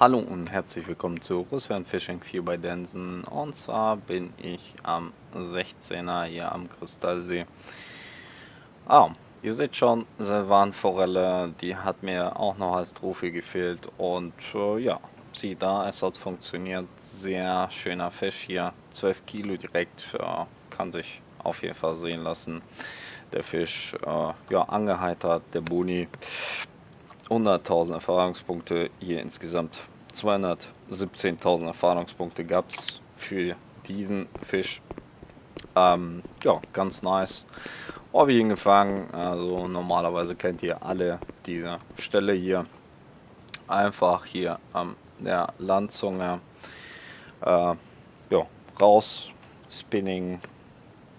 Hallo und herzlich willkommen zu Russland Fishing 4 bei Densen. Und zwar bin ich am 16er hier am Kristallsee. Ah, ihr seht schon, Silvanforelle, die hat mir auch noch als Trophäe gefehlt. Und äh, ja, sieht da, es hat funktioniert. Sehr schöner Fisch hier. 12 Kilo direkt, äh, kann sich auf jeden Fall sehen lassen. Der Fisch, äh, ja, angeheitert, der Boni. 100.000 Erfahrungspunkte, hier insgesamt 217.000 Erfahrungspunkte gab es für diesen Fisch. Ähm, ja, ganz nice. Habe ihn gefangen. Also normalerweise kennt ihr alle diese Stelle hier. Einfach hier an der Landzunge. Äh, ja, raus, Spinning.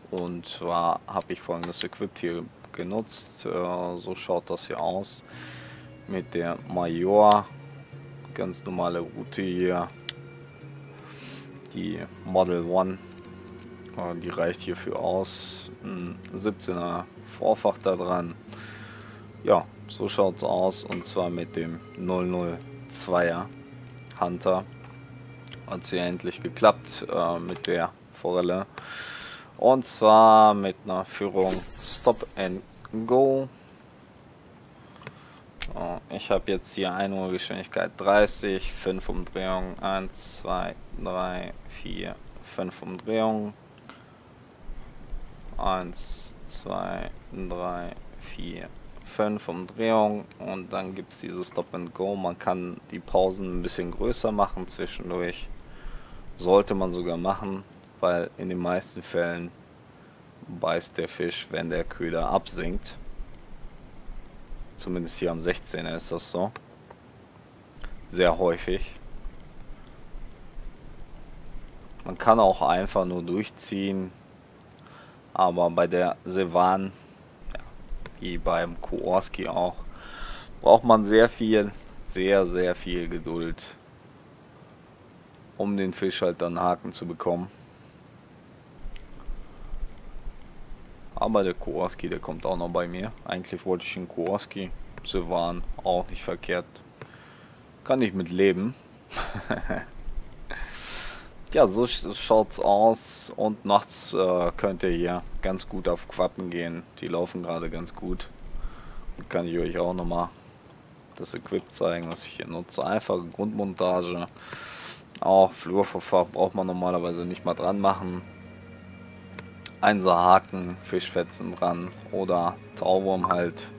Und zwar habe ich folgendes Equip hier genutzt. Äh, so schaut das hier aus mit der Major. Ganz normale Route hier. Die Model One. Die reicht hierfür aus. Ein 17er Vorfach da dran. Ja, so schaut's aus. Und zwar mit dem 002er Hunter. Hat sie endlich geklappt äh, mit der Forelle. Und zwar mit einer Führung Stop and Go ich habe jetzt hier Einholgeschwindigkeit 30, 5 Umdrehungen, 1, 2, 3, 4, 5 Umdrehungen. 1, 2, 3, 4, 5 Umdrehungen und dann gibt es dieses Stop and Go. Man kann die Pausen ein bisschen größer machen zwischendurch. Sollte man sogar machen, weil in den meisten Fällen beißt der Fisch, wenn der Köder absinkt. Zumindest hier am 16. ist das so. Sehr häufig. Man kann auch einfach nur durchziehen. Aber bei der Sevan, ja, wie beim Koorski auch, braucht man sehr viel, sehr, sehr viel Geduld, um den Fisch halt dann Haken zu bekommen. Aber der Kowalski, der kommt auch noch bei mir. Eigentlich wollte ich einen Kowalski. Sie waren auch nicht verkehrt. Kann ich mit leben. ja, so schaut's aus. Und nachts äh, könnt ihr hier ganz gut auf Quappen gehen. Die laufen gerade ganz gut. Und kann ich euch auch nochmal das Equip zeigen, was ich hier nutze. Einfache Grundmontage. Auch Flurverfahren braucht man normalerweise nicht mal dran machen. Einser Haken, Fischfetzen dran oder Tauwurm halt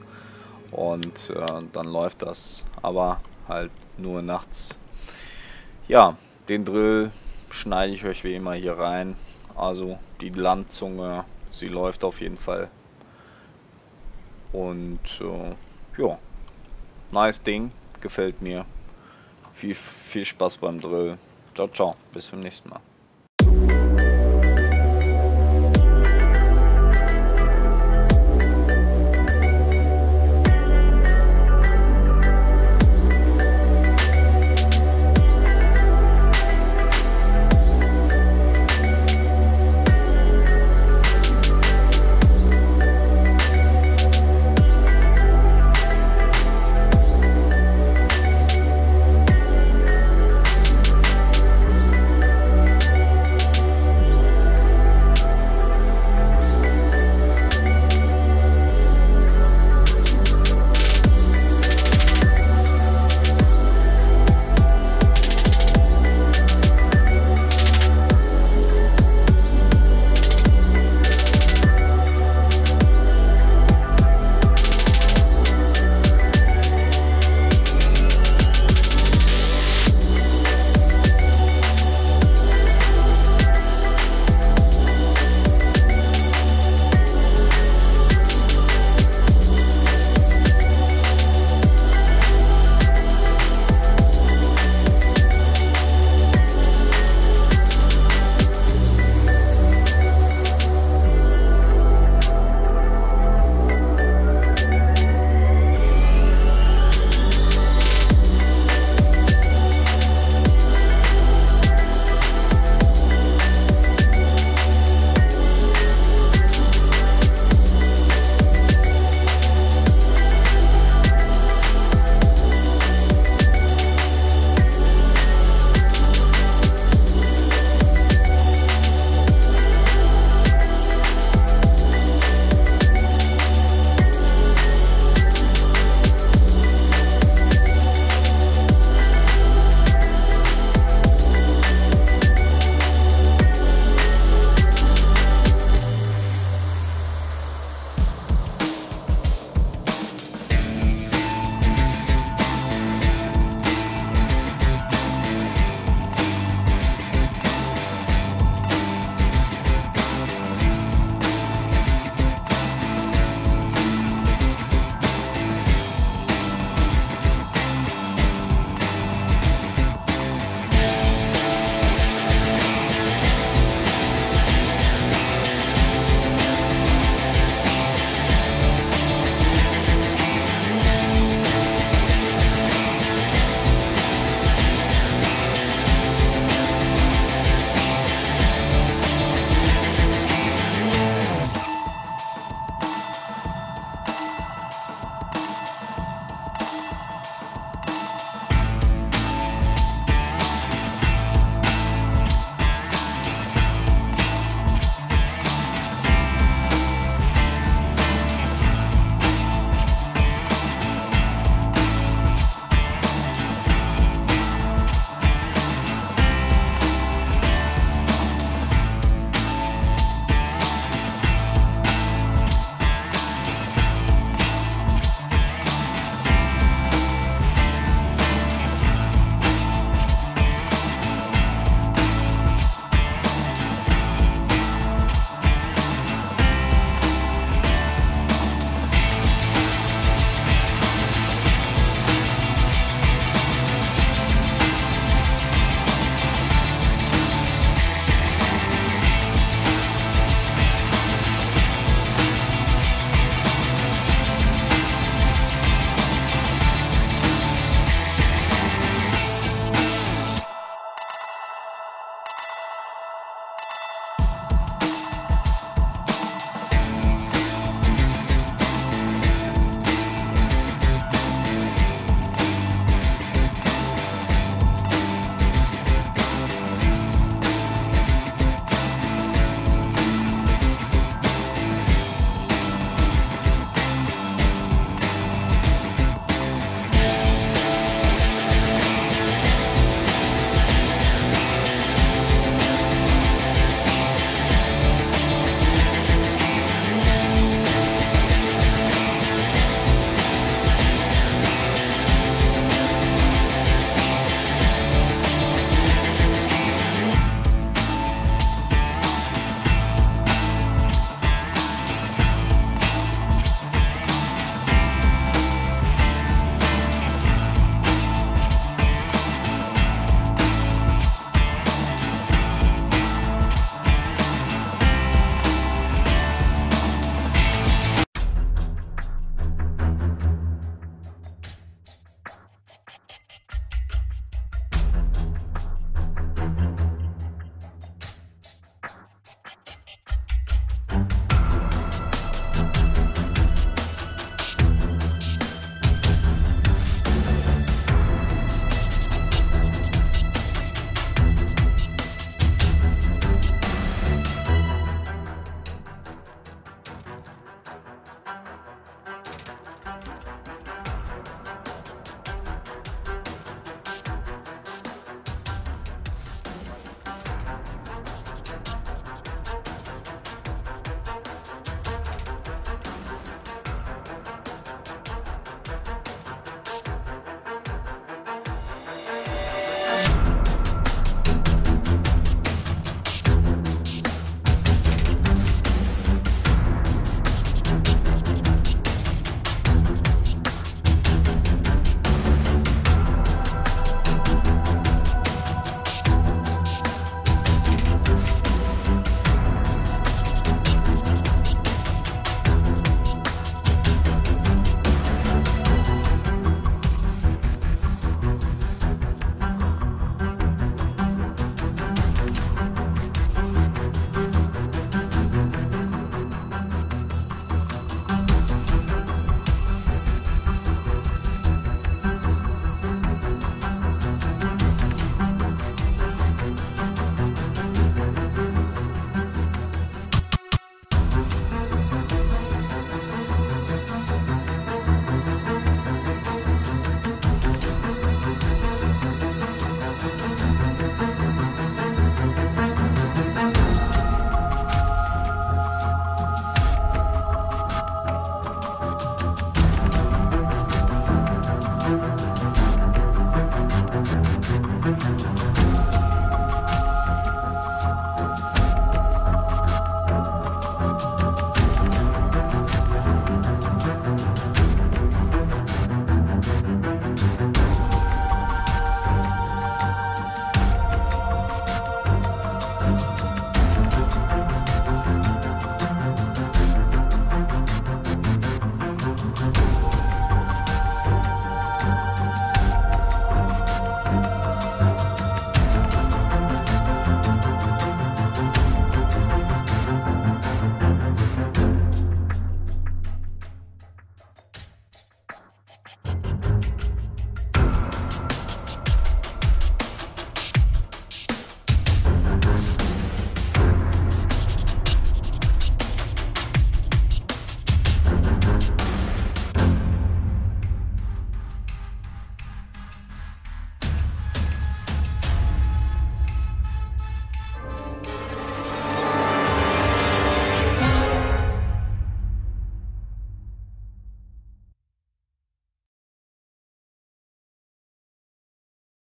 und äh, dann läuft das, aber halt nur nachts. Ja, den Drill schneide ich euch wie immer hier rein, also die Landzunge, sie läuft auf jeden Fall und äh, ja, nice Ding, gefällt mir. Viel, viel Spaß beim Drill. Ciao, ciao, bis zum nächsten Mal.